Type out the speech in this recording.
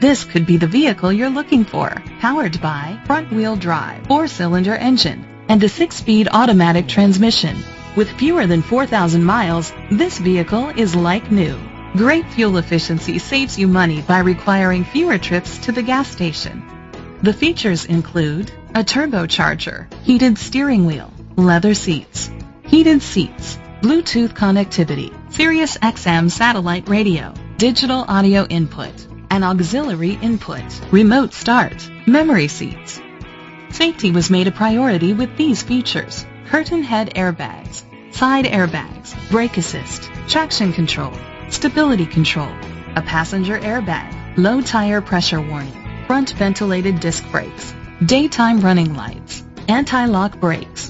This could be the vehicle you're looking for. Powered by front-wheel drive, four-cylinder engine, and a six-speed automatic transmission. With fewer than 4,000 miles, this vehicle is like new. Great fuel efficiency saves you money by requiring fewer trips to the gas station. The features include a turbocharger, heated steering wheel, leather seats, heated seats, Bluetooth connectivity, Sirius XM satellite radio, digital audio input, an auxiliary input, remote start, memory seats. Safety was made a priority with these features. Curtain head airbags, side airbags, brake assist, traction control, stability control, a passenger airbag, low tire pressure warning, front ventilated disc brakes, daytime running lights, anti-lock brakes.